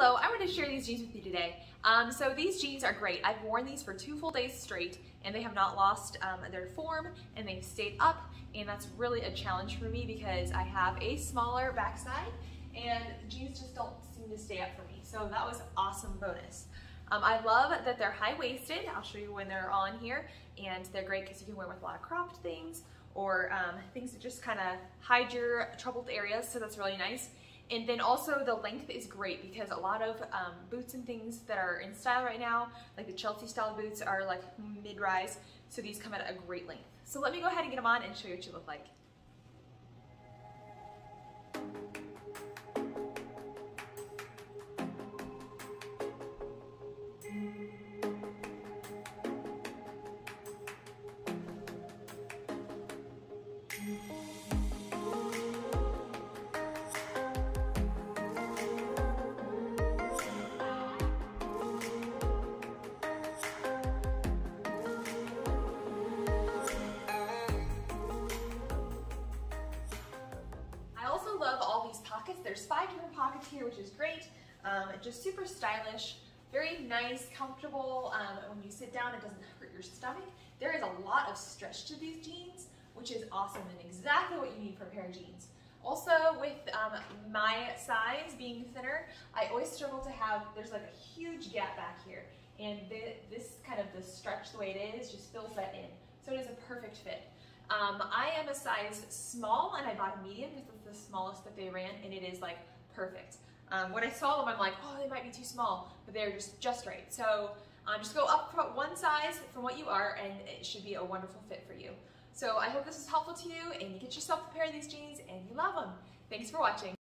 Hello, I want to share these jeans with you today. Um, so these jeans are great. I've worn these for two full days straight and they have not lost um, their form and they've stayed up and that's really a challenge for me because I have a smaller backside and the jeans just don't seem to stay up for me. So that was awesome bonus. Um, I love that they're high-waisted. I'll show you when they're on here and they're great because you can wear with a lot of cropped things or um, things that just kind of hide your troubled areas. So that's really nice. And then also the length is great because a lot of um, boots and things that are in style right now, like the Chelsea style boots are like mid-rise, so these come at a great length. So let me go ahead and get them on and show you what you look like. There's five different pockets here, which is great. Um, just super stylish, very nice, comfortable. Um, when you sit down, it doesn't hurt your stomach. There is a lot of stretch to these jeans, which is awesome and exactly what you need for a pair of jeans. Also, with um, my size being thinner, I always struggle to have, there's like a huge gap back here. And this kind of the stretch the way it is just fills that in. So it is a perfect fit. Um, I am a size small and I bought a medium because it's the smallest that they ran and it is like perfect. Um, when I saw them, I'm like, oh, they might be too small, but they're just, just right. So um, just go up one size from what you are and it should be a wonderful fit for you. So I hope this is helpful to you and you get yourself a pair of these jeans and you love them. Thanks for watching.